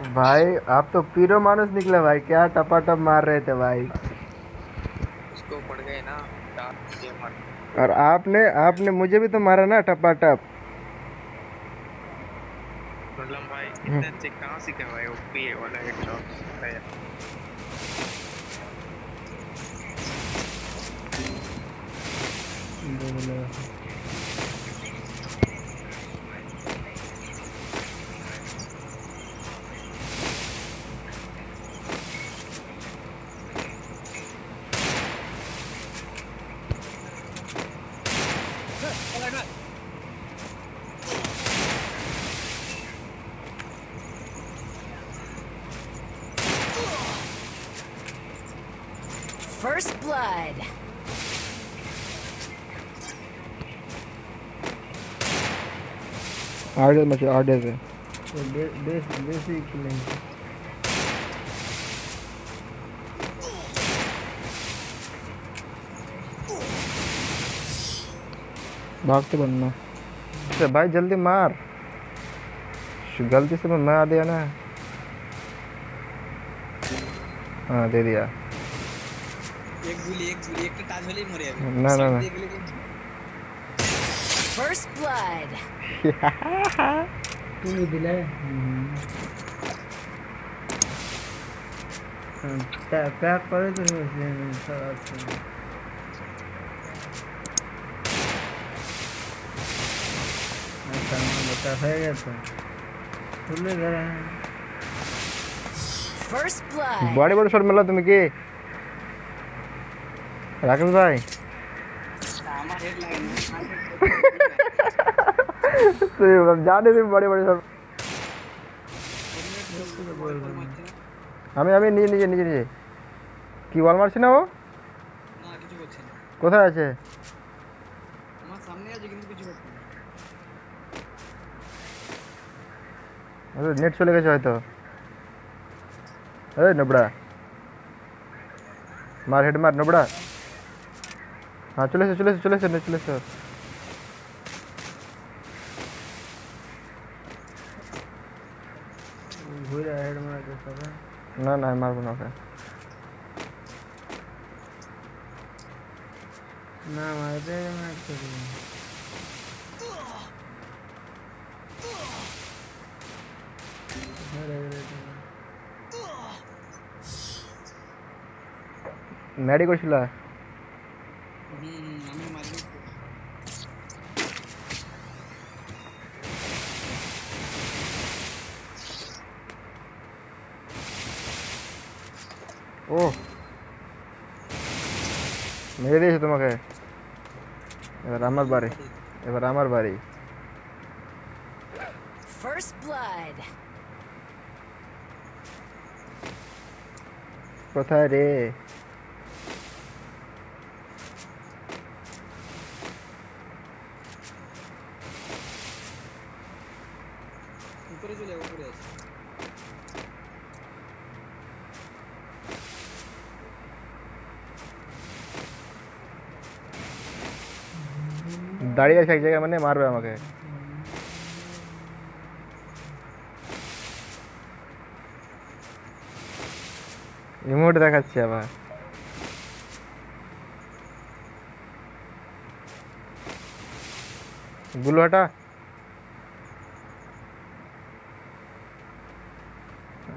भाई आप तो पीरो मानुस निकले भाई क्या टपा टप मार रहे थे भाई? उसको पड़ गए ना और आपने आपने मुझे भी तो मारा ना टपाटप। प्रॉब्लम भाई इतने अच्छे कहाँ सीखे भाई ओपी वाला हेडशॉट First blood. आगे मचे आगे से बेसिक नहीं भागते बनना अरे भाई जल्दी मार गलती से मैं मार दिया ना हाँ दे दिया एक गुली एक गुली एक টাচ হলেই মরে যাবে না, না, না। দিয়ে গেলে কিন্তু First blood. তুমি দিলে প্যাক করে তো আছে আচ্ছা আমার হয়ে গেছে খুলে গেলে First blood. বড় বড় শট মেলা তুমি কি রাকেশ ভাই। জানি তুমি বড় বড় শট আমি আমি নিজে নিজে নিজে নিজে কি বল মারছি না ও? কোথায় আছে? নেট চলে গেছে হয়তো। এই নবড়া মার, হেড মার নবড়া হ্যাঁ চলে এসো চলে এসো চলে এসো net চলে এসো ঘুরে হেড মারতে হবে না না আমি মারবো না ওকে না মারতে মারতে ম্যাডি করছিল হুম হুম আমি মারি ও মেরে দিয়েছে তোমাকে এবার আমার বাড়ি এবার আমার বাড়ি First blood. কোথায় রে উপরে চলে যাও, উপরে আছে দাঁড়িয়ে আছে এক জায়গায় মানে মারবে আমাকে। রিমোট দেখাচ্ছে আবার। গুলো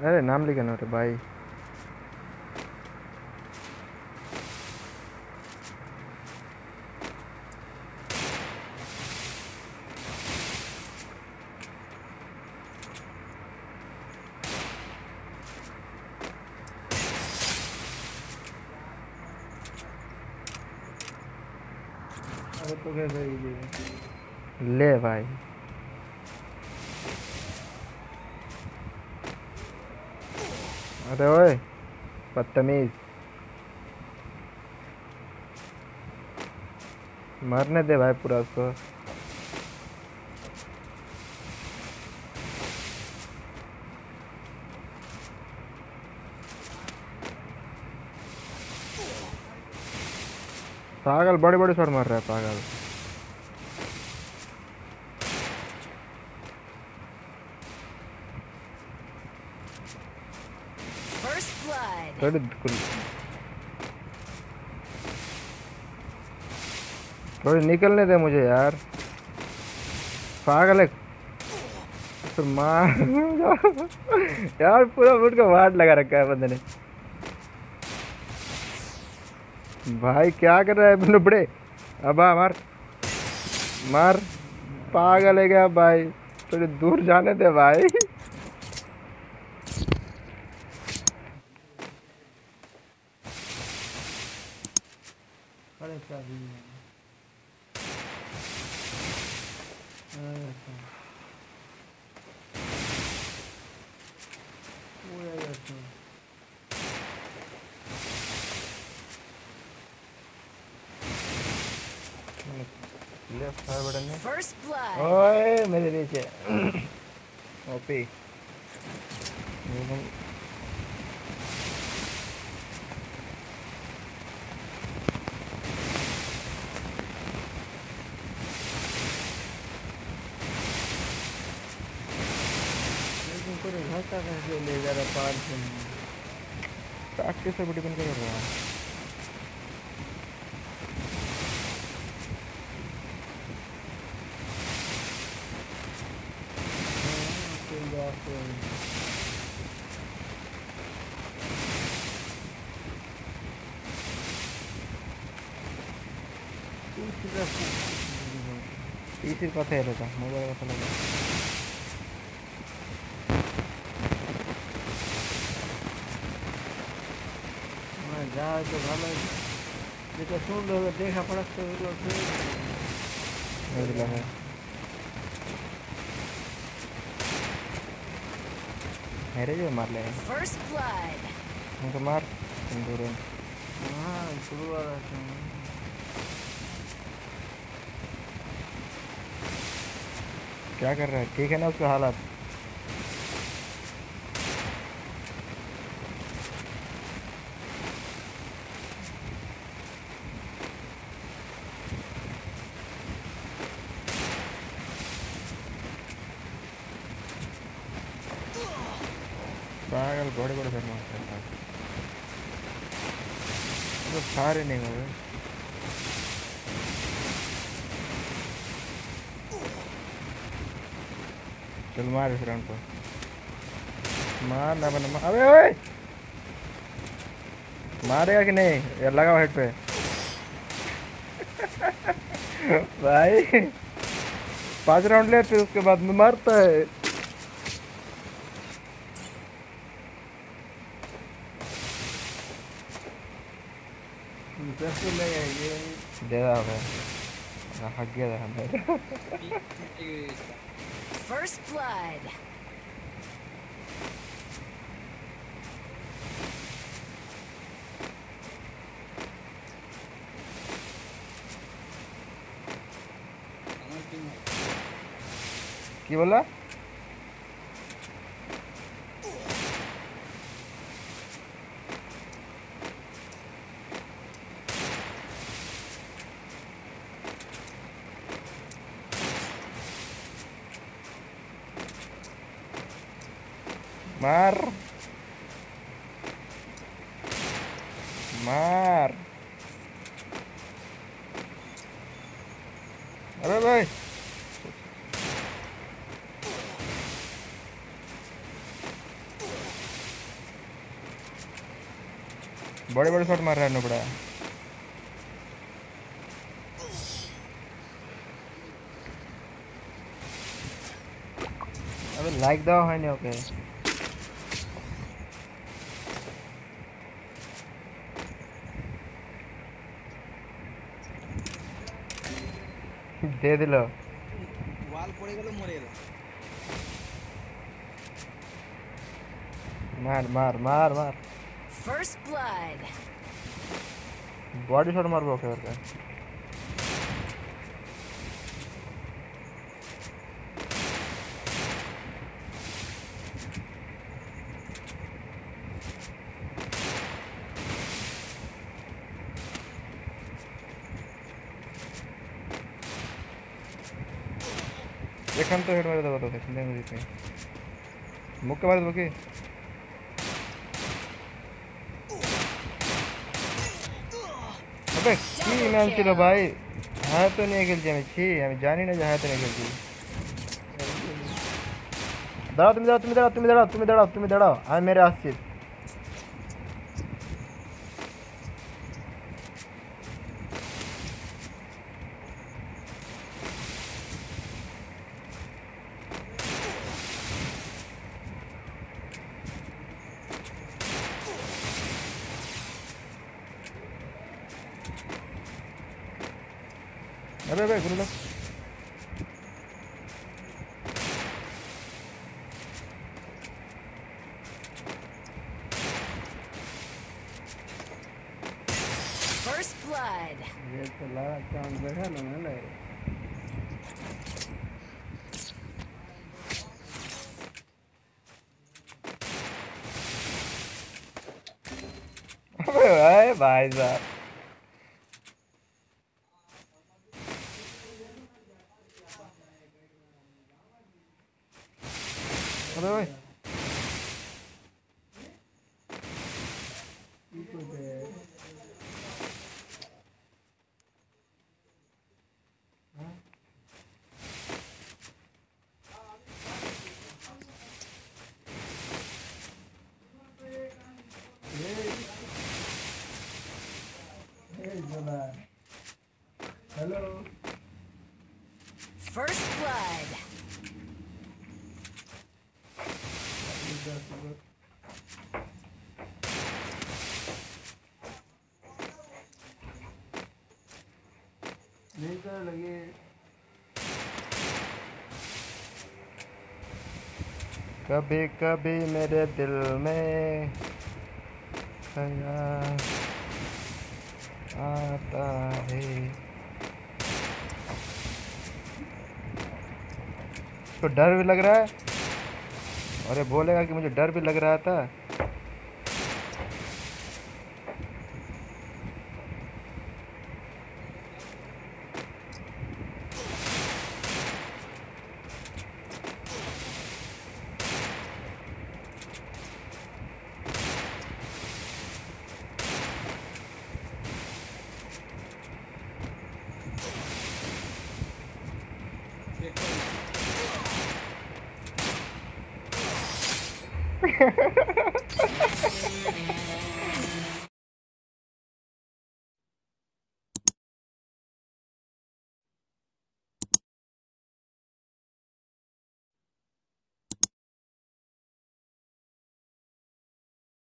अरे नाम लिखे ना रे भाई। तो ले भाई। अरे ओए, बदतमीज। मरने दे भाई पूरा उसको। पागल बड़े बड़े शॉट मार रहा है, पागल। थोड़ी कुल थोड़ी निकलने दे मुझे यार। पागल है। यार, पूरा फुट का वाट लगा रखा है बंदे ने। भाई, क्या कर रहा है नुबड़े अब मार। मार। पागल है क्या, भाई? थोड़ी दूर जाने दे, भाई अरे क्या भी नहीं अरे अच्छा। वो यार अच्छा। Left fire button blood. ओए मेरे नीचे ओपी। पूरे ले जा रहा पार से प्रैक्टिस पे डिपेंड कर रहा है कोई बात नहीं टीसी কথা এলো তা মোবাইল কথা লাগা হ্যাঁ যা হয়তো ভালো যেটা শুনলে হলো দেখা পড়াচ্ছে হলো এই দিলা है मेरे जो मार ले First blood. उनको मार तुम दूर हो। হ্যাঁ শুরুবার আছে क्या कर रहा है? ठीक है ना उसका हालात? पागल बड़े बड़े मारता तो सारे नहीं हो गए चल मार इस राउंड को मार ना बना अबे ओए मारेगा कि नहीं यार लगाओ हेड पे भाई पाँच राउंड ले फिर उसके बाद में मारता है दे रहा है हक गया था First blood. আমার টিম কি বললা Mar. Mar. मार अरे भाई बड़े बड़े शॉट मार रहा है नुबड़ा अबे लाइक दो है नहीं ओके okay. দিয়ে দিল। ওয়াল পড়ে গেল মরে গেল মার মার মার মার। ফার্স্ট ব্লাড বডি শট মারবো ওকে ওকে। এখান তো হেড মারে দেবো তোকে চিন্তা করিস মুখকে মারে দেবো কি কি নাম ছিল ভাই হ্যাঁ তো নিয়ে গেছি আমি ছি আমি জানি না যে হ্যাঁ তো নিয়ে গেছি দাঁড়াও তুমি দাঁড়াও তুমি দাঁড়াও তুমি দাঁড়াও তুমি দাঁড়াও তুমি দাঁড়াও আমি মেরে আসছি Aray, aray, gulo. First blood. Get the lot down the hell on LA. All right, bye, up. भाई हेलो First blood. नहीं तो लगे। कभी कभी मेरे दिल में आता है। तो डर भी लग रहा है? ये बोलेगा कि मुझे डर भी लग रहा था? ハハハハ!